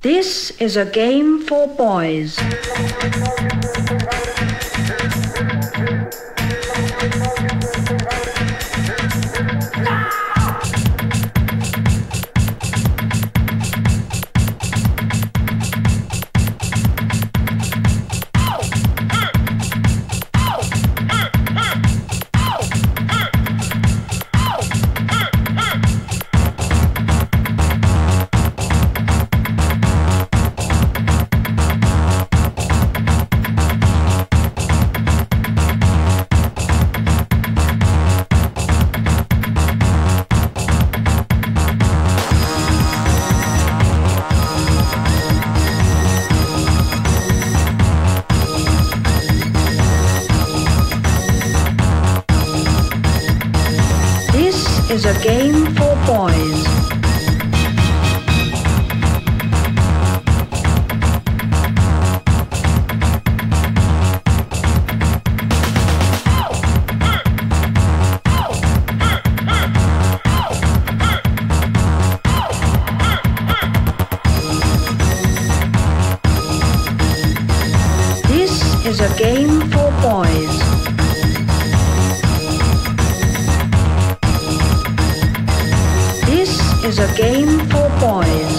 This is a game for boys. Is a game for boys. This is a game for boys. Is a game for boys.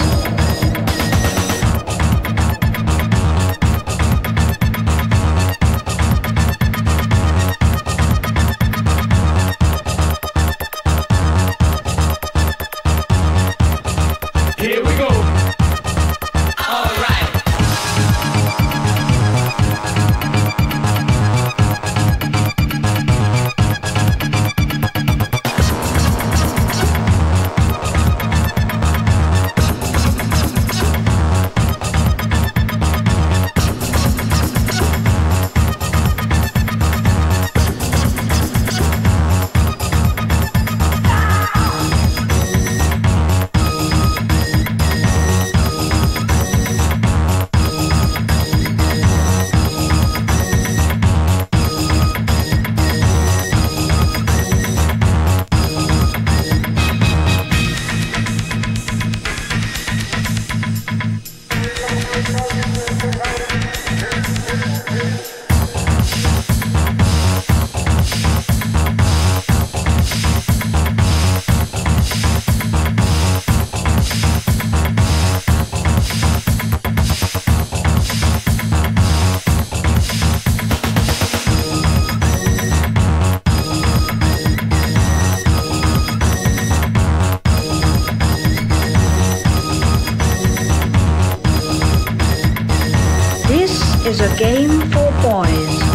Is a game for boys.